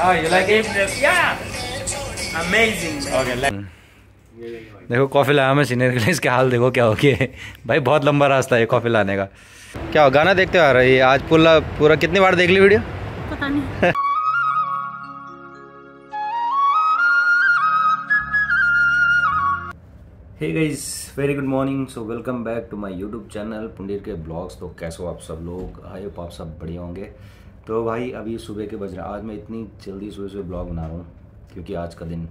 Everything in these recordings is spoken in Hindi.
Oh, you? Like it? Yeah. Amazing. Okay, let देखो कॉफ़ी लाया मैं सीनियर के लिए इसके हाल देखो क्या हो गया भाई बहुत लंबा रास्ता है कॉफ़ी लाने का। क्या हो गाना देखते आ रही है आज पूरा पूरा कितनी बार देख ली वीडियो पता नहीं। Hey guys very good morning so welcome back to my YouTube channel Pundir के ब्लॉग्स तो कैसे हो आप सब लोग? आई होप आप सब बढ़िया होंगे। तो भाई अभी सुबह के बज रहे हैं। आज मैं इतनी जल्दी सुबह सुबह ब्लॉग बना रहा हूँ क्योंकि आज का दिन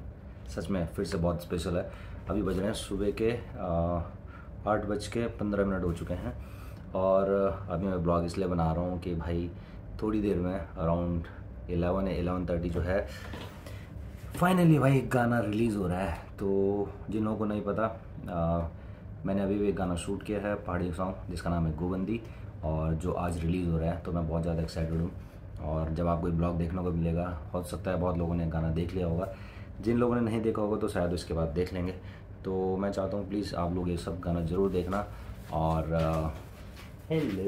सच में फिर से बहुत स्पेशल है। अभी बज रहे हैं सुबह के आठ बज के पंद्रह मिनट हो चुके हैं। और अभी मैं ब्लॉग इसलिए बना रहा हूँ कि भाई थोड़ी देर में अराउंड एलेवन एलेवन थर्टी जो है फाइनली भाई एक गाना रिलीज़ हो रहा है। तो जिन लोगों को नहीं पता आ, मैंने अभी भी एक गाना शूट किया है पहाड़ी सॉन्ग जिसका नाम है गोबंदी और जो आज रिलीज़ हो रहा है तो मैं बहुत ज़्यादा एक्साइटेड हूँ। और जब आपको ब्लॉग देखने को मिलेगा हो सकता है बहुत लोगों ने गाना देख लिया होगा। जिन लोगों ने नहीं देखा होगा तो शायद उसके बाद देख लेंगे। तो मैं चाहता हूँ प्लीज़ आप लोग ये सब गाना ज़रूर देखना। और हेलो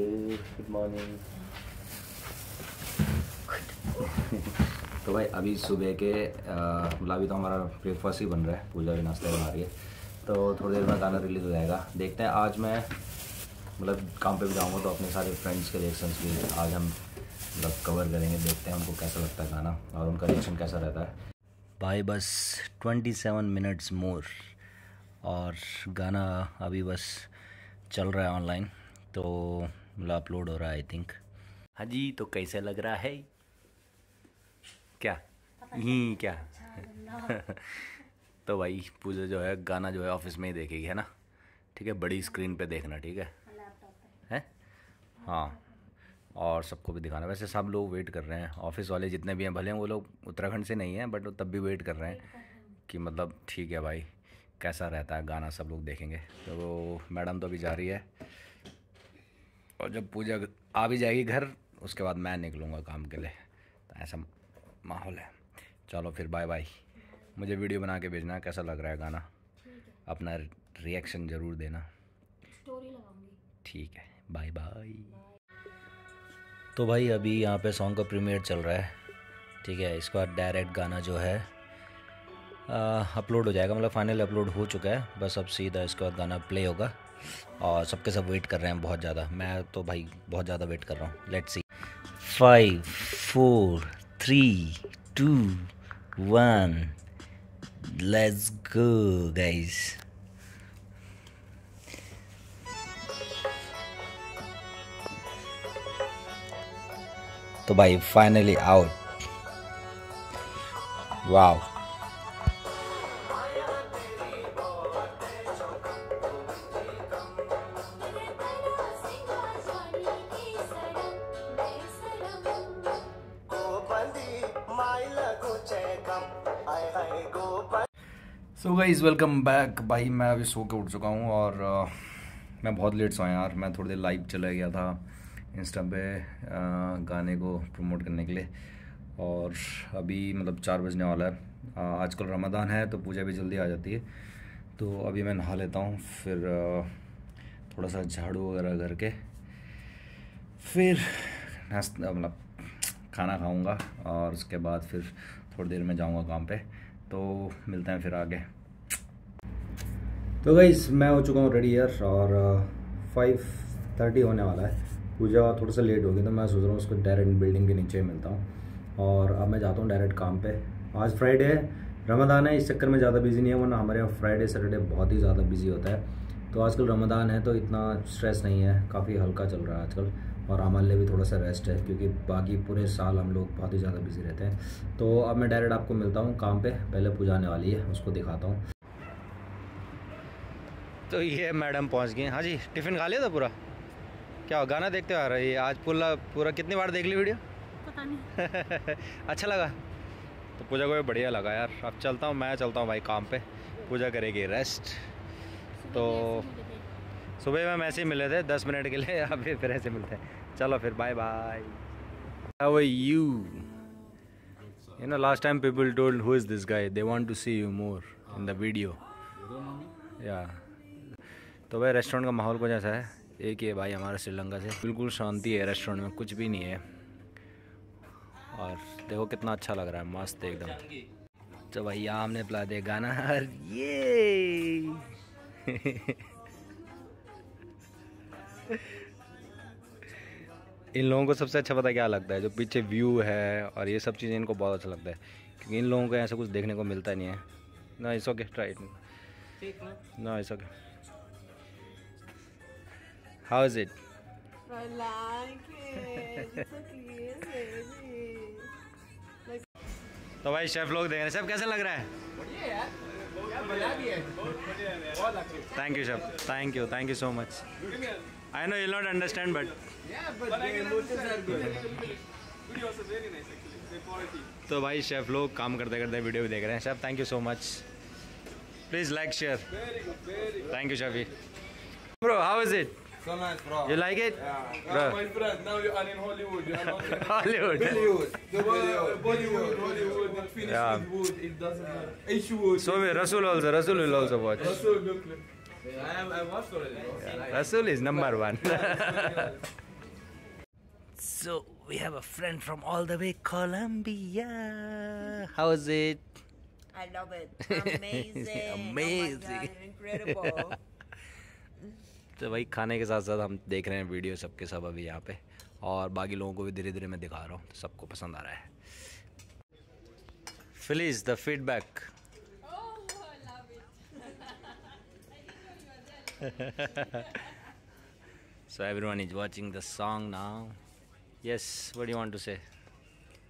गुड मॉर्निंग तो भाई अभी सुबह के अ, मतलब तो हमारा ब्रेकफास्ट ही बन रहा है पूजा भी नाश्ता बना रही है। तो थोड़ी देर में गाना रिलीज़ हो जाएगा। देखते हैं आज मैं मतलब काम पे भी जाऊँगा तो अपने सारे फ्रेंड्स के रिएक्शंस भी आज हम मतलब कवर करेंगे देखते हैं उनको कैसा लगता है गाना और उनका रिएक्शन कैसा रहता है। भाई बस ट्वेंटी सेवन मिनट्स मोर और गाना अभी बस चल रहा है ऑनलाइन तो मतलब अपलोड हो रहा है आई थिंक हाँ जी तो कैसे लग रहा है? क्या? ही क्या? तो भाई पूजा जो है गाना जो है ऑफ़िस में ही देखेगी है ना? ठीक है बड़ी स्क्रीन पे देखना ठीक है? है? हाँ। और सबको भी दिखाना। वैसे सब लोग वेट कर रहे हैं। ऑफ़िस वाले जितने भी हैं भले हैं वो लोग उत्तराखंड से नहीं हैं बट वो तब भी वेट कर रहे हैं कि मतलब ठीक है भाई कैसा रहता है गाना सब लोग देखेंगे। तो वो मैडम तो अभी जा रही है। और जब पूजा आ भी जाएगी घर उसके बाद मैं निकलूँगा काम के लिए। तो ऐसा माहौल है। चलो फिर बाय बाय मुझे वीडियो बना के भेजना कैसा लग रहा है गाना। अपना रिएक्शन ज़रूर देना। स्टोरी लगाऊँगी। ठीक है। बाय बाय तो भाई अभी यहाँ पे सॉन्ग का प्रीमियर चल रहा है। ठीक है, इसका डायरेक्ट गाना जो है अपलोड हो जाएगा। मतलब फाइनल अपलोड हो चुका है, बस अब सीधा इसके बाद गाना प्ले होगा। और सबके सब वेट कर रहे हैं बहुत ज़्यादा। मैं तो भाई बहुत ज़्यादा वेट कर रहा हूँ। Let's see five four three two one let's go guys तो भाई finally out wow so guys welcome back भाई मैं अभी सो के उठ चुका हूँ और अ, मैं बहुत लेट सोया यार। मैं थोड़ी देर लाइव चला गया था। इंस्टा पे गाने को प्रमोट करने के लिए। और अभी मतलब चार बजने वाला है। आजकल रमज़ान है तो पूजा भी जल्दी आ जाती है। तो अभी मैं नहा लेता हूँ, फिर थोड़ा सा झाड़ू वगैरह करके, फिर नाश्ता मतलब खाना खाऊँगा, और उसके बाद फिर थोड़ी देर में जाऊँगा काम पे। तो मिलते हैं फिर आगे। तो गाइस मैं हो चुका हूँ रेडी यार और फाइव थर्टी होने वाला है। पूजा थोड़ा सा लेट हो गई तो मैं सोच रहा हूँ उसको डायरेक्ट बिल्डिंग के नीचे ही मिलता हूँ। और अब मैं जाता हूँ डायरेक्ट काम पे। आज फ्राइडे है रमदान है, इस चक्कर में ज़्यादा बिज़ी नहीं है, वरना हमारे यहाँ फ्राइडे सैटरडे बहुत ही ज़्यादा बिज़ी होता है। तो आजकल रमदान है तो इतना स्ट्रेस नहीं है, काफ़ी हल्का चल रहा है आजकल। और हमारे लिए भी थोड़ा सा रेस्ट है, क्योंकि बाकी पूरे साल हम लोग बहुत ही ज़्यादा बिज़ी रहते हैं। तो अब मैं डायरेक्ट आपको मिलता हूँ काम पे, पहले पूजा आने वाली है, उसको दिखाता हूँ। तो ये मैडम पहुँच गई हाँ जी, टिफ़िन खा लिया था पूरा? क्या गाना देखते आ रही है। आज पूरा पूरा कितनी बार देख ली वीडियो? पता नहीं। अच्छा लगा। तो पूजा को भी बढ़िया लगा यार। अब चलता हूँ मैं चलता हूँ भाई काम पे। पूजा करेगी रेस्ट तो सुबह में हम ऐसे ही मिले थे दस मिनट के लिए। अभी फिर ऐसे मिलते हैं। चलो फिर bye bye how are you you know last time people told who is this guy they want to see you more in the video या तो भाई रेस्टोरेंट का माहौल कुछ ऐसा है? एक है भाई हमारा श्रीलंका से। बिल्कुल शांति है रेस्टोरेंट में कुछ भी नहीं है। और देखो कितना अच्छा लग रहा है मस्त एकदम। तो भाई यहाँ हमने पिला दिया गाना और ये! इन लोगों को सबसे अच्छा पता क्या लगता है? जो पीछे व्यू है और ये सब चीज़ें इनको बहुत अच्छा लगता है। क्योंकि इन लोगों को ऐसा कुछ देखने को मिलता नहीं है। ना it's okay try No, it's okay. How is it? I like it. It's baby. तो भाई शेफ लोग देख रहे हैं। सब कैसा लग रहा है? Thank you chef. Thank you thank you so much I know you not understand but तो भाई शेफ लोग काम करते करते वीडियो भी देख रहे हैं। Chef thank you so much please like share thank you शेफी bro how is it So nice, bro. You like it? Yeah. Bro. My friend, now you are in Hollywood. You are in Hollywood. Hollywood. The Bollywood, Bollywood, Hollywood, it finished yeah. with wood. It doesn't matter. H wood. So we Rasul also. Rasul will also watch. Rasul, look. I am. I watched already. Yeah. Rasul is number one. so we have a friend from all the way Colombia. How is it? I love it. Amazing. Amazing. Oh God, incredible. तो वही खाने के साथ साथ हम देख रहे हैं वीडियो सबके सब अभी यहाँ पे और बाकी लोगों को भी धीरे धीरे मैं दिखा रहा हूँ सबको पसंद आ रहा है please the feedback so every one is watching the song now yes what you want to say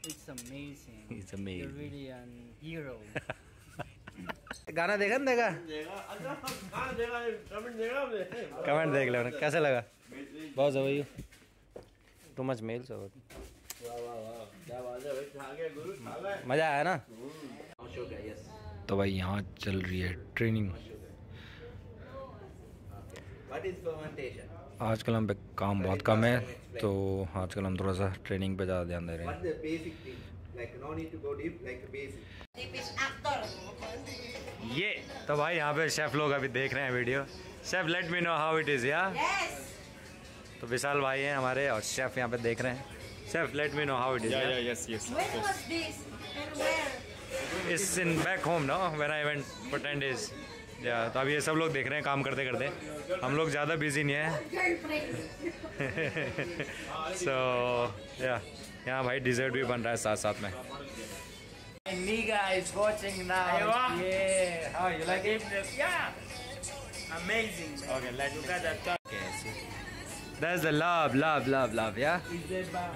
It's amazing. It's amazing. You're really a hero. गाना देखा ना देखा? कमेंट देख लो कैसा लगा? बहुत ज़बरदस्त। टू मच मेल सो मज़ा आया ना? तो भाई यहाँ चल रही है ट्रेनिंग आजकल हम पे काम बहुत कम है तो आजकल हम थोड़ा सा ट्रेनिंग पे ज़्यादा ध्यान दे रहे हैं। ये तो भाई यहाँ पे शेफ लोग अभी देख रहे हैं video chef let me know how it is या तो विशाल भाई हैं हमारे और शेफ यहाँ पे देख रहे हैं। Chef let me know how it is in back home no when I went for 10 days या तो अभी ये सब लोग देख रहे हैं काम करते करते। हम लोग ज़्यादा बिज़ी नहीं हैं। सो या यहाँ भाई डिजर्ट भी बन रहा है साथ साथ में। My nigga is watching now. Yeah. How you like it? Yeah. Amazing. Man. Okay, let's Look at that. top. That's the love, love, love, love, yeah?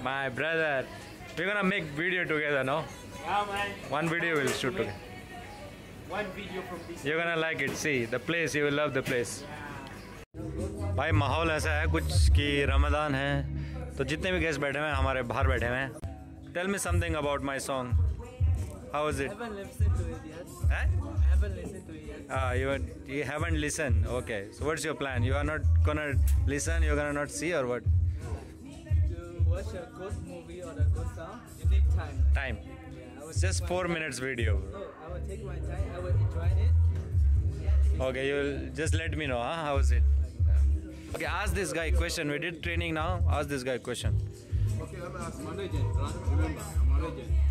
My brother. We're gonna make video together, no? Yeah, man. One video we'll shoot together. One video from this. You're gonna like it. See, the place, you will love the place. भाई माहौल ऐसा है कुछ कि रमदान है तो जितने भी गेस्ट बैठे हुए हैं हमारे बाहर बैठे हुए हैं tell me something about my song How was it? I haven't listened to it yet. Huh? I haven't listened to it yet. Ah, you, haven't, you haven't listened. Okay. So what's your plan? You are not gonna listen. You're gonna not see or what? To watch a good movie or a good song, you need time. Time. Yeah, I will Just four minutes video. I will take my time. I will enjoy it. Okay, you'll just let me know. Huh? How is it? Okay, ask this guy question. We did training now. Ask this guy question. Okay, I'm ask manager. Remember, manager.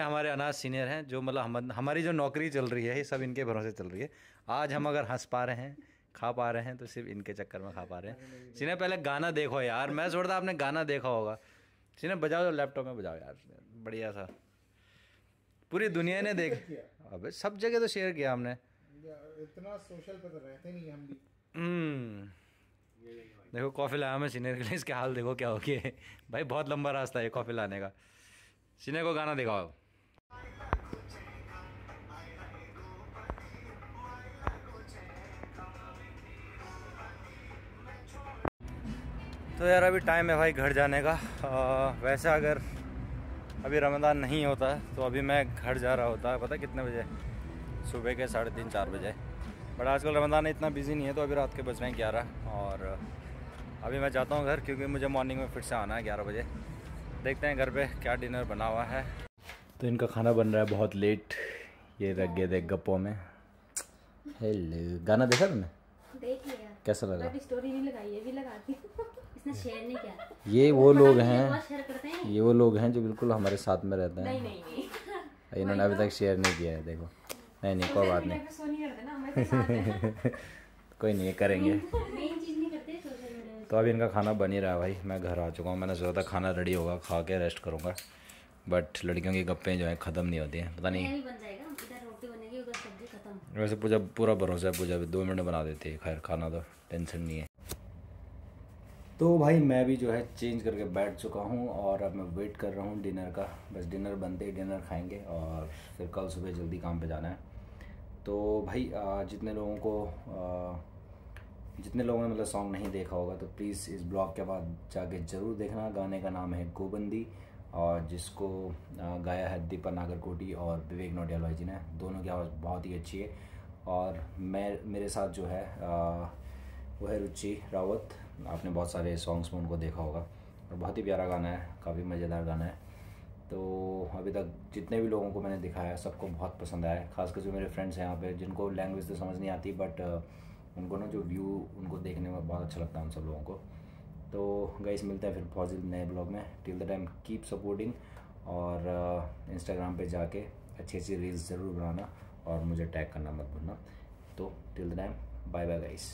हमारे अनाज सीनियर हैं जो मतलब हम हमारी जो नौकरी चल रही है ये सब इनके भरोसे चल रही है। आज हम अगर हंस पा रहे हैं खा पा रहे हैं तो सिर्फ़ इनके चक्कर में खा पा रहे हैं। सीने पहले गाना देखो यार मैं छोड़ता आपने गाना देखा होगा। सीने बजाओ लैपटॉप में बजाओ यार बढ़िया सा। पूरी दुनिया ने देख अबे सब जगह तो शेयर किया हमने। इतना सोशल पे तो रहते नहीं हम भी। हम्म। देखो कॉफ़ी लाया मैं सीनियर के लिए इसके हाल देखो क्या हो गया भाई बहुत लंबा रास्ता है कॉफ़ी लाने का। सीने को गाना दिखाओ। तो यार अभी टाइम है भाई घर जाने का। आ, वैसे अगर अभी रमज़ान नहीं होता तो अभी मैं घर जा रहा होता। है पता कितने बजे? सुबह के साढ़े तीन चार बजे। बट आजकल रमज़ान इतना बिज़ी नहीं है तो अभी रात के बज रहे हैं ग्यारह। और अभी मैं जाता हूँ घर क्योंकि मुझे मॉर्निंग में फिर से आना है ग्यारह बजे। देखते हैं घर पे क्या डिनर बना हुआ है। तो इनका खाना बन रहा है बहुत लेट ये रख गए थे गप्पों में। हेलो गाना देखा तुमने? देख लिया। कैसा लगा? स्टोरी नहीं लगाई है भी लगाती इसने इसने शेयर नहीं किया ये वो लोग हैं। ये वो लोग हैं जो बिल्कुल हमारे साथ में रहते हैं। नहीं नहीं नहीं। इन्होंने अभी तक शेयर नहीं किया है देखो। नहीं नहीं कोई बात नहीं। है। कोई नहीं करेंगे। मेन चीज़ नहीं करते सोशल मीडिया तो अभी इनका खाना बन ही रहा है भाई। मैं घर आ चुका हूँ। मैंने सोचा था खाना रेडी होगा खा के रेस्ट करूँगा। बट लड़कियों की गप्पें जो हैं ख़त्म नहीं होती हैं। पता नहीं। नहीं बन जाएगा। रोटी बनेगी सब्ज़ी खत्म। वैसे पूजा पूरा भरोसा है पूजा भी दो मिनट बना देती है। खैर खाना तो टेंशन नहीं है। तो भाई मैं भी जो है चेंज करके बैठ चुका हूँ और अब मैं वेट कर रहा हूँ डिनर का। बस डिनर बनते ही डिनर खाएँगे और फिर कल सुबह जल्दी काम पे जाना है। तो भाई जितने लोगों को जितने लोगों ने मतलब सॉन्ग नहीं देखा होगा तो प्लीज़ इस ब्लॉग के बाद जाके ज़रूर देखना। गाने का नाम है गोबंदी और जिसको गाया है दीपा नागरकोटी और विवेक नोटियाल भाई जी ने। दोनों की आवाज़ बहुत ही अच्छी है और मैं, मेरे साथ जो है वो है रुचि रावत। आपने बहुत सारे सॉन्ग्स में उनको देखा होगा। और बहुत ही प्यारा गाना है, काफ़ी मज़ेदार गाना है। तो अभी तक जितने भी लोगों को मैंने दिखाया, सबको बहुत पसंद आया। खासकर जो मेरे फ्रेंड्स हैं यहाँ पे, जिनको लैंग्वेज तो समझ नहीं आती बट उनको ना जो व्यू उनको देखने में बहुत अच्छा लगता है उन सब लोगों को। तो गाइस मिलते हैं फिर पॉजिटिव नए ब्लॉग में। Till the time keep supporting और इंस्टाग्राम पे जाके अच्छी अच्छी रील्स ज़रूर बनाना और मुझे टैग करना मत भूलना। तो till the time bye bye guys